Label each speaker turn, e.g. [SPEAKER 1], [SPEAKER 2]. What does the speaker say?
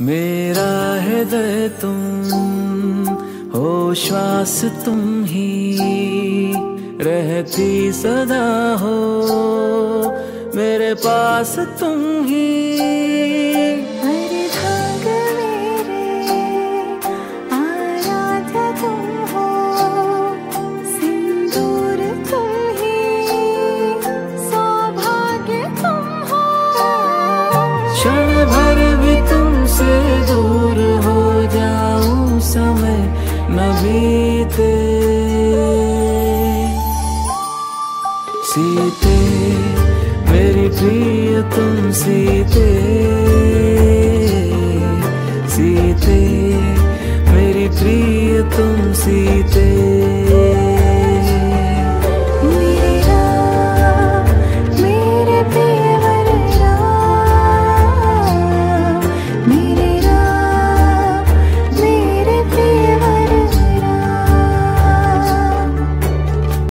[SPEAKER 1] मेरा हृदय तुम हो श्वास तुम ही। रहती सदा हो मेरे पास तुम ही। न सीते मेरी प्रिय तुम सीते। सीते मेरी प्रिय तुम सीते।